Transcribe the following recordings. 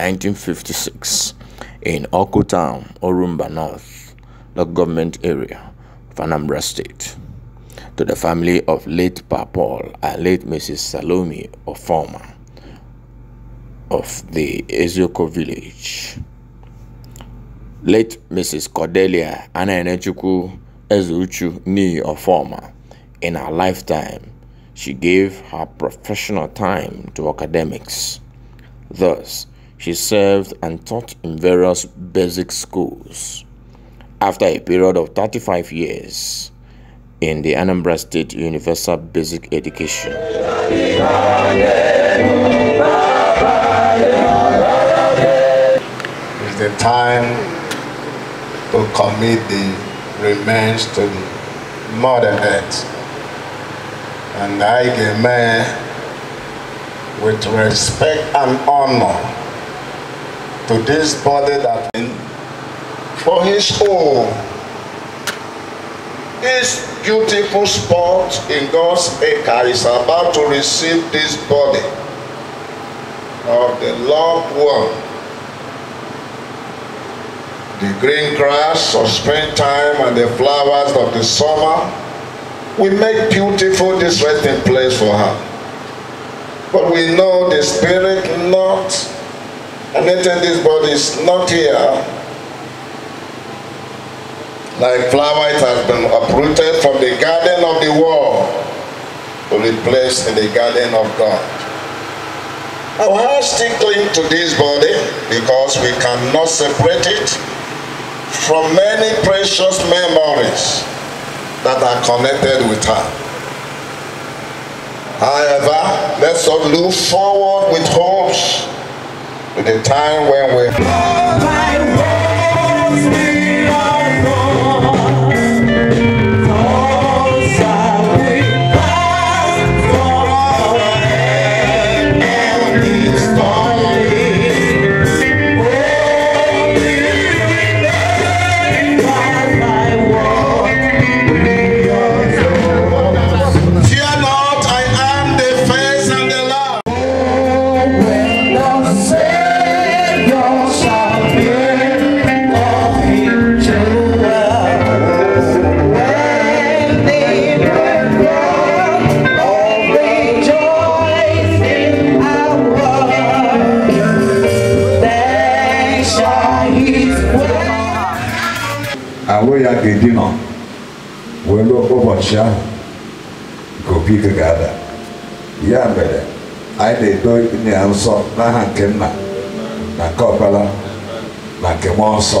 3rd of May 1956 in Oko Town, Orumba North, the government area of Anambra State. To the family of late Pa Paul and late Mrs. Salome Ofoma of the Ezioko village. Late Mrs. Cordelia Anaenechukwu Ezeuchu Ni Ofoma in her lifetime she gave her professional time to academics. Thus, she served and taught in various basic schools. After a period of 35 years in the Anambra State Universal Basic Education. It's the time to commit the remains to the Mother Earth. And I, the man, with respect and honor to this body that for his own this beautiful spot in God's acre is about to receive this body of the loved one. The green grass of springtime and the flowers of the summer will make beautiful this resting place for her. But we know the spirit not, anything this body is not here. Like flower, it has been uprooted from the garden of the world to be placed in the garden of God. Our hearts still cling to this body because we cannot separate it from many precious memories that are connected with her. However, let's all look forward with hopes the time when we. Nsọ n'aha nke nna na nke ọkpara na nke mmụọ nsọ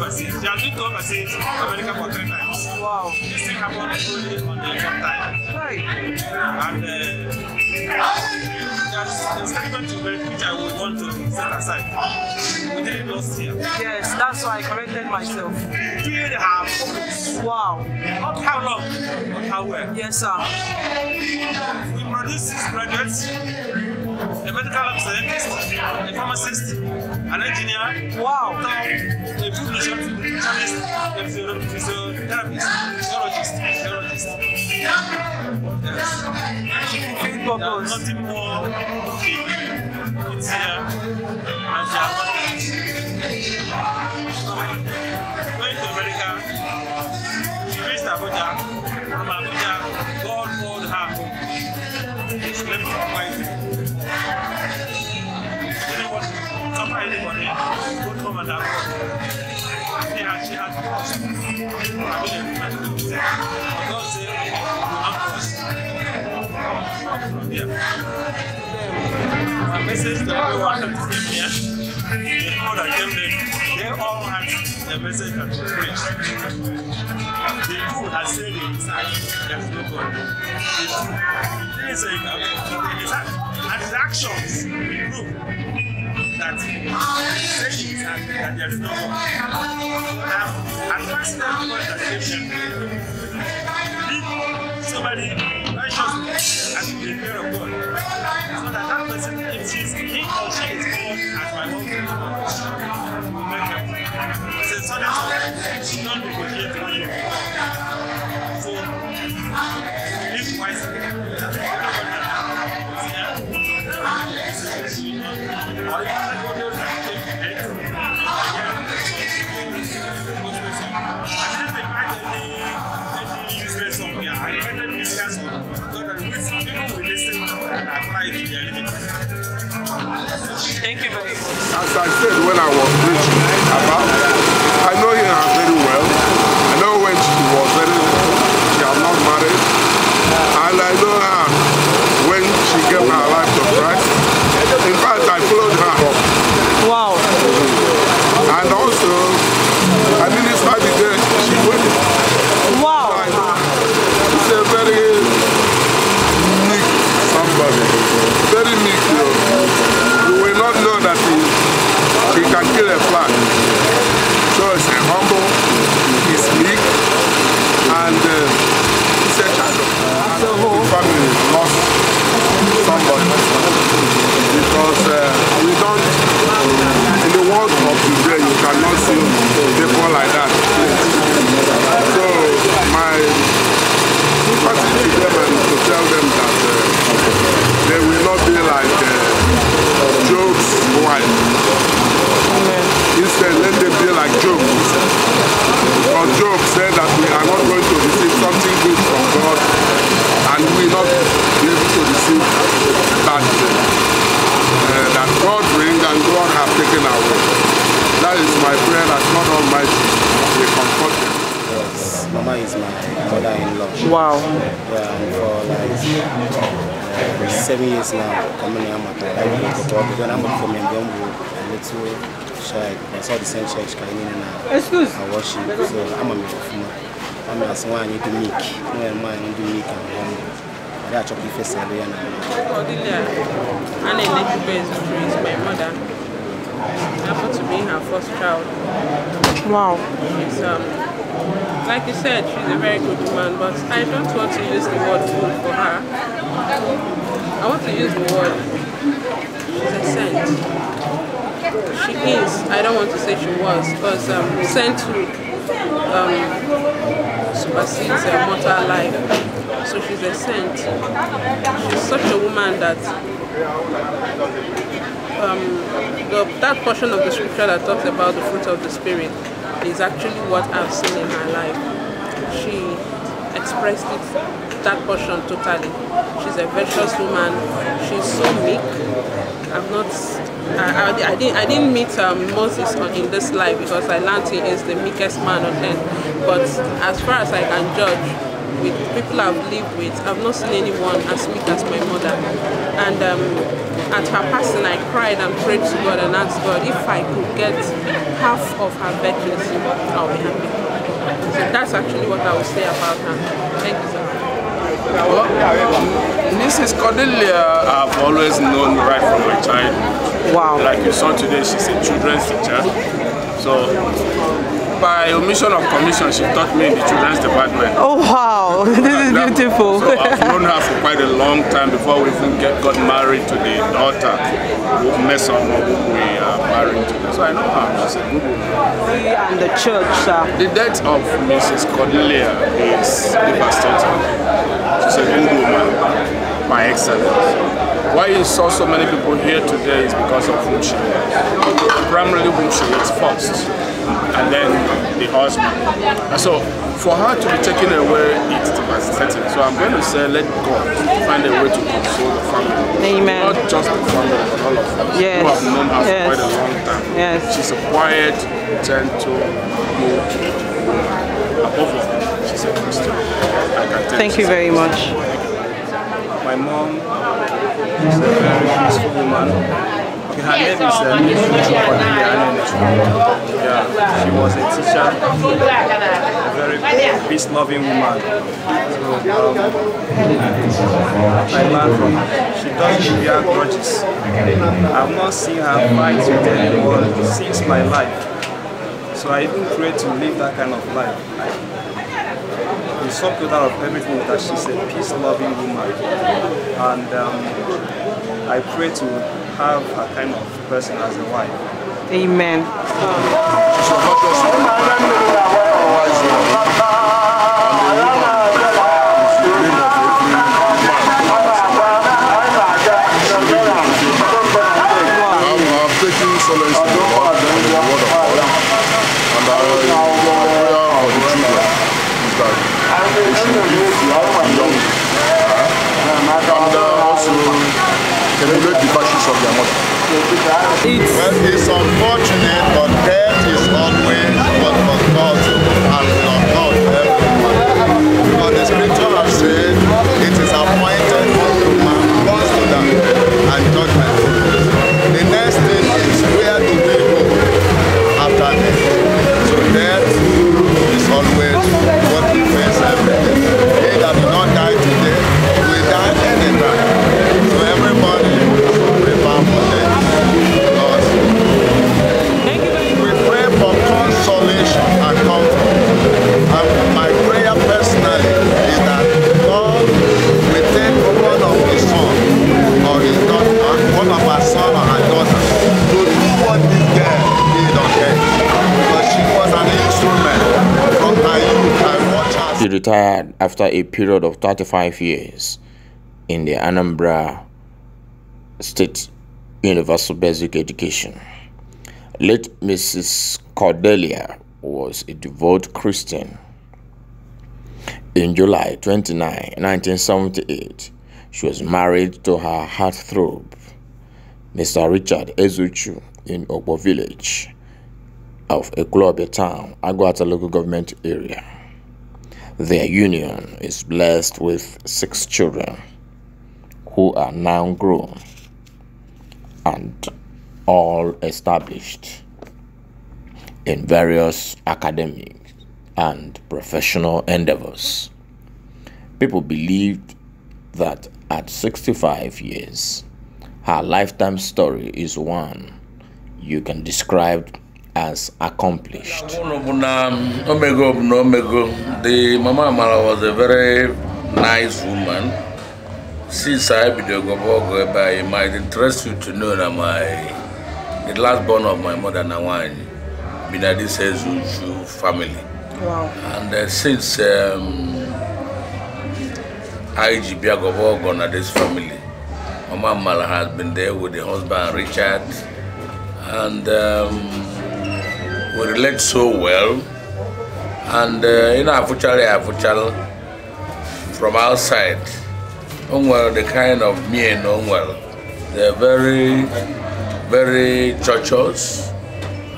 overseas. She has been to overseas, America for three times. Wow. This thing happened only on the time. Right. And uh, there's a statement to make which I would want to set aside. We didn't lost here. Yes, that's why I corrected myself. Doing her focus. Wow. Not how long, but how well. Yes, sir. We produce six graduates, a medical scientist, a pharmacist, an engineer, Wow. a food nutritionist, a physio- physiotherapist, neurologist, neurologist. Yes. There's nothing more in it's here and they going to America. She reached Abuja. From Abuja, God called her home. She left suffer anybody. Good home and her God. She had, she had trust. I mean, God said, I'm trust. Yeah. My message to everyone that came here, the people that came there, they all had the message that was preached. The fool has said in his heart, there's no God. The fool. He is saying that in his heart, and his actions prove that in his that there is no God. Now, advising everyone that came here, live so many righteousness and the fear of God. So that that person, if she's he or she is called as my own It's a sudden of not negotiate when you So As I said when I was preaching about, I know her very well. I know when she was very little, she had not married. And I know her when she gave her life to Christ. In fact, I followed her up. Wow. And also, I ministered the day she went. Wow. I know her. She's a very meek somebody. Very meek, you know. You will not know that he, he can kill a fly. So he's a humble, he's meek, and uh, he's a child of God. The family lost somebody. Because uh, we don't, in the world of today, you cannot see people like that. So my sympathy to them and to tell them that uh, they will not be like uh, Job's wife. Instead, let them be like Job. Because Job said that we are not going to receive something good from God and we will not be able to receive bad thing. Uh, that God bring and God have taken away. That is my prayer that God Almighty will comfort them. Yes, Mama is my mother-in-law. Wow. Yeah, and for like uh, seven years now, coming here, I'm at the When I'm from Mbombo, a little church, I saw the same church coming in and I, Excuse. I worship. So I'm a Mefuma. I'm a someone I need to meek. I'm a man I need to meek and humble. I got chocolate face and Cordelia Anna Elekube is my mother. I to be her first child. Wow. She's, um, like you said, she's a very good woman, but I don't want to use the word fool for her. I want to use the word saint. She is. I don't want to say she was, because um, sainthood um, supersedes uh, mortal life. So she's a saint. She's such a woman that um, the, that portion of the scripture that talks about the fruit of the spirit is actually what I've seen in her life. She expressed it, that portion totally. She's a virtuous woman. She's so meek. I've not, I, I, I didn't, I didn't meet um, Moses in this life because I learned he is the meekest man on earth. But as far as I can judge, with people I've lived with, I've not seen anyone as meek as my mother. And um, at her passing, I cried and prayed to God and asked God if I could get half of her virtues, I'll be happy. So that's actually what I would say about her. Thank you, sir. Well, Mrs. Cordelia, I've always known right from my childhood. Wow. Like you saw today, she's a children's teacher. So, by omission of commission, she taught me in the children's department. Oh, wow. This is That- beautiful. So I've known her for quite a long time before we even get, got married to the daughter who mess up who we are married to. So I know her. She's a good woman. and the church, sir. The death of Mrs. Cordelia is devastating. She's a good woman, my excellence. Why you saw so many people here today is because of who she was. Primarily who she was first. And then the husband. And so for her to be taken away, it's devastating. So I'm going to say, let God find a way to console the family. Amen. Not just the family, but all of us Yes. who have known her Yes. for quite a long time. Yes. She's a quiet, gentle, good, above all, she's a Christian. I can tell Thank you very much. My mom is a very peaceful woman. Okay, her name is Miss Cordelia Anene. Yeah, she was a teacher, a very peace-loving woman. So, um, I learned from her. She doesn't bear grudges. I've not seen her fight with anyone since my life. So I even pray to live that kind of life. I, the subtotal of everything is that she's a peace-loving woman, and um, I pray to have her kind of person as a wife. Amen. It's unfortunate, retired after a period of 35 years in the Anambra State Universal Basic Education. Late Mrs. Cordelia was a devout Christian. In July 29, 1978, she was married to her heartthrob, Mr. Richard Ezeuchu, in Ogbo village of Ekwulobia town, Aguata local government area. Their union is blessed with six children who are now grown and all established in various academic and professional endeavors. People believed that at 65 years, her lifetime story is one you can describe as accomplished. Unu bụ na omego bụ na the mama amara was a very nice woman since i bidoro gọba ọgụ ebe a it might interest you to know na my the last born of my mother na nwanyị bi na this ezuju family Wow. and uh, since um, I ji bịa gọba ọgụ na this family mama amara has been there with the husband richard and um, we relate so well. And uh, ị na-afụchara ya afụchara from outside o nwere the kind of men o nwere they're very very churchos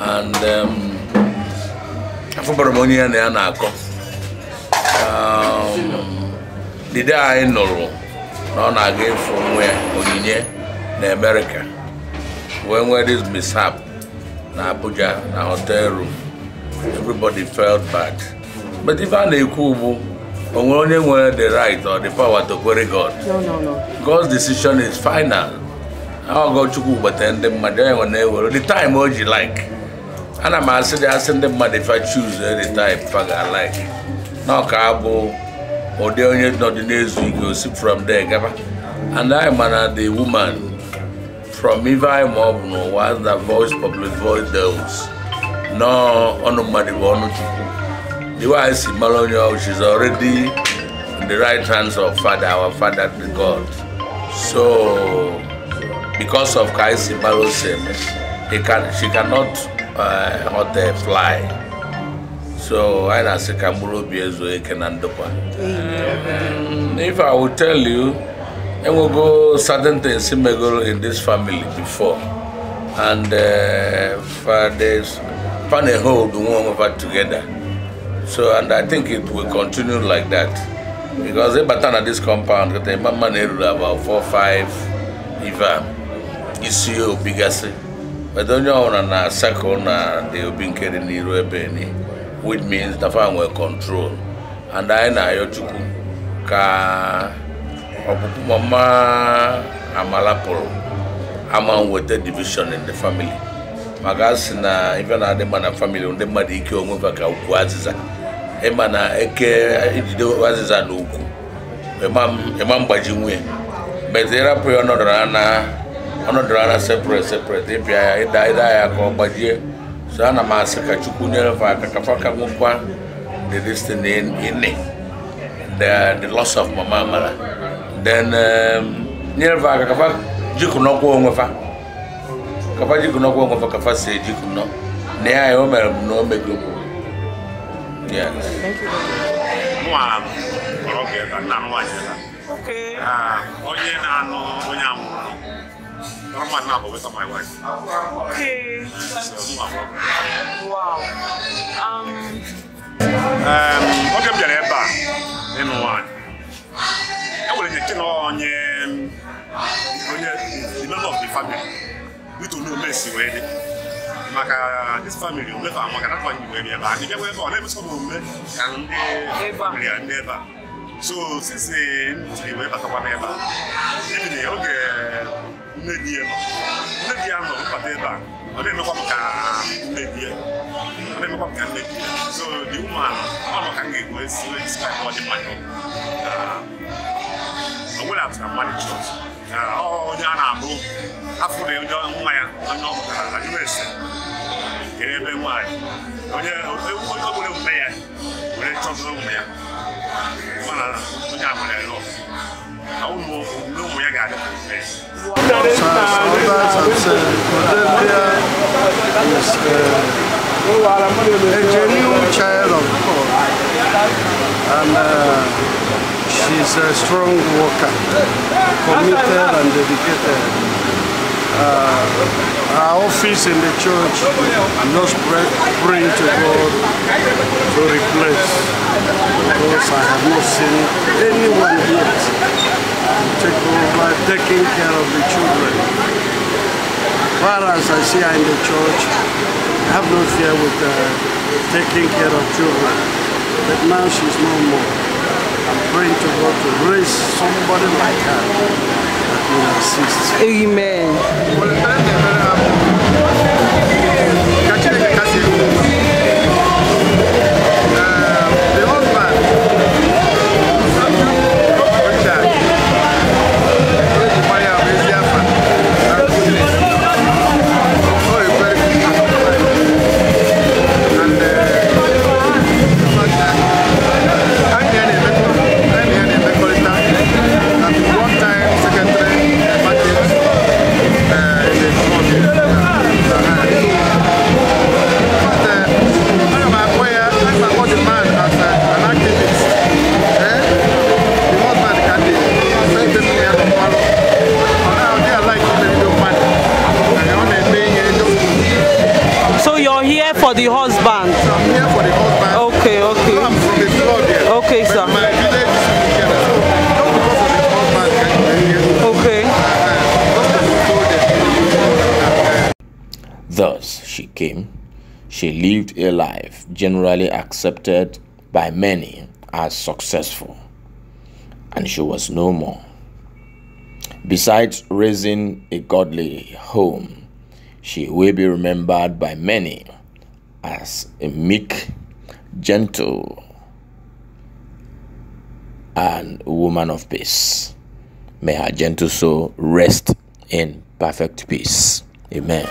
and um, afụbara m onye ya na ya na-akọ um, the day anyị nụrụ na ọ na-aga ịfụ nwa ya onyinye na America wee nwee this mishap na Abuja na hotel room. Everybody felt bad. But ife a na-ekwu bụ o nwere the right or the power to query God. No, no, no. God's decision is final. Ọgọ chukwu gbata ndị mmadụ onye nwe na-ewere the time o ji like. Ana m asị dị asị ndị mmadụ ife choose the time fa ga like. Na ọka abụ ụdị onye nọdụ na-ezu ike osi from there gaba. And I mana the woman from ife anyị ma ọ bụ n'ụwa the voice public voice those nọ ọnụ mmadụ bụ ọnụ chukwu the way I si mara onye ọ she's already in the right hands of father our father the God. So because of ka anyị si mara ose eme he can she cannot uh, hotel fly. So anyị na-asị ka mkpụrụ obi ezuo ike na ndokwa Um, if i will tell you enwego certain things in this family before. And uh, fathers fan a hold one over together. So and i think it will continue like that. Because ịbata na this compound kata mama na-eruru about four five ivan isi obi gasị but onye ọbụla na circle na the obi nke dị n'iru ebe ni which means na fa nwere control. And anyị na-ayọ chukwu ka ọpụpụ mama amala pụrụ ama nweta division in the family. Maka a sị na ife na-adị family ndị mmadụ ike onwe ka ukwu azịza. Ịma na eke ijide azịza na ukwu. Ịma mgbaji nwunye. Mgbe ịrapụ ya separate separate. Ịbịa ya ịda ịda ya ka ọ gbajie. So ana m asị ka chukwu nyere fa aka ka the destiny in the, the loss of mama amara then nyere fa aka kafa jiku no kwa onwe fa kafa jiku no kwa onwe fa kafa se jiku no na ya ya o mere no o megro yes thank you mwa roke na na mwa jena okay ah onye na no onye amuru Normal now, but with my wife. Okay. So, wow. Um. Um. Okay, I'm gonna have a. e nwere nye nke na onye onye the member of the family bitu na ome si wee dị maka this family omefe ama ka nakwa anyị wee bịa ebe a ndị bịakwa ebe a ọ na-emeso m omume ka ndị family ya ndị ebe a. So sisi m jiri wee batakwa n'ebe a ebi na oge nne di ya nọ. Nne di ya nọ bata ebe a. Ọ na-emekwa m ka nne di ya. Ọ na-emekwa m ka nne di ya. So the woman ọ nọ ka m ga-egwu esi describe ọ dị mmadụ. Atụ na mmadụ chọs ọ onye a na-abụ afọ na onye nwa ya onye ọ mụtara na US kere ebe nwaanyị onye onye ọ bụla omume ya were chọzụrụ ụmụ ya. Mana onye a nwere lọ na ụmụ ụmụ ya ga-adị omume a child and uh, she's a strong worker, committed and dedicated. Uh, our office in the church, just praying to God to replace because I have not seen anyone yet take over taking care of the children. Far I see her in the church, I have no fear with uh, taking care of children. But now she's no more. I'm praying to God to raise somebody like her that will assist. amen. Uh, Thus she came, she lived a life generally accepted by many as successful, and she was no more. Besides raising a godly home, she will be remembered by many as a meek, gentle, and woman of peace. May her gentle soul rest in perfect peace. Amen.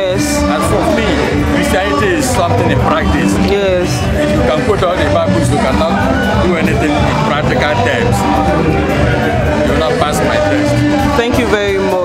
Yes. And for me, Christianity is something in practice. Yes. If you can put all the Bibles, you cannot do anything in practical terms. You will not pass my test. Thank you very much.